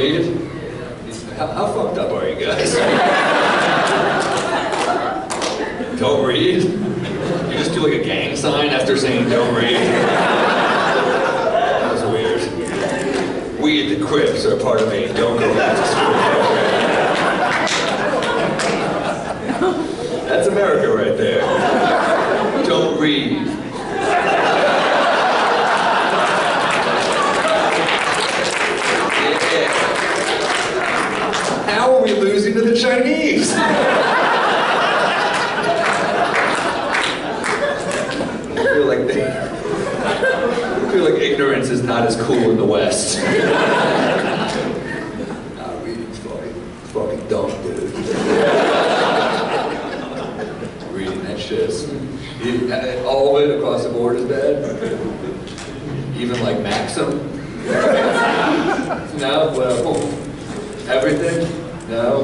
Don't? How, how fucked up are you guys? don't read? You just do like a gang sign after saying don't read? That was weird. We at the Crips are part of a don't go back to school. That's America right there. Don't read. Are we losing to the Chinese? I feel like they, I feel like ignorance is not as cool in the West. nah, reading's fucking, fucking dumb, dude. Reading that shit. You- uh, All of it across the board is bad. Even like Maxim. No, well, everything? No.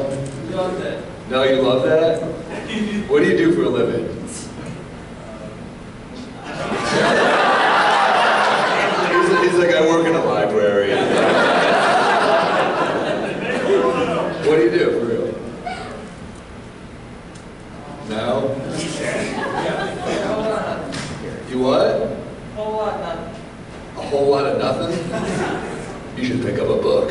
Love that. No, you love that? What do you do for a living? he's, he's like, I work in a library. what do you do for real? No? You what? Whole lot not. A whole lot of nothing? You should pick up a book.